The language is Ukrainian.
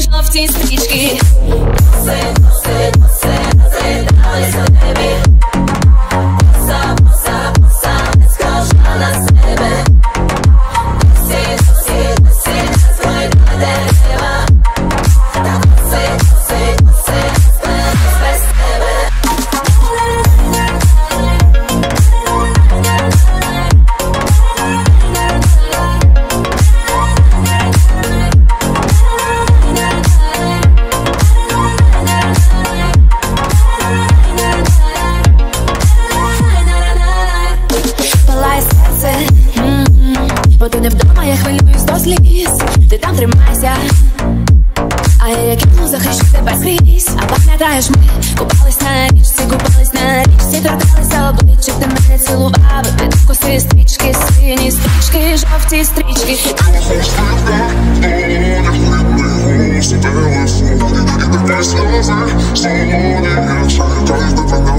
жовті стрічки. Носи, носи, носи. бо ти не вдома, я хвилююсь до сліз Ти там тримайся, а я як захищу тебе скрізь А пам'ятаєш, ми купались на річці, купались на річці, торкалися обличчя, ти мене цілував Під коси стрічки, сині стрічки, жовті стрічки Тебе слова, і тепер сльози, солоні, я чекаю до тебе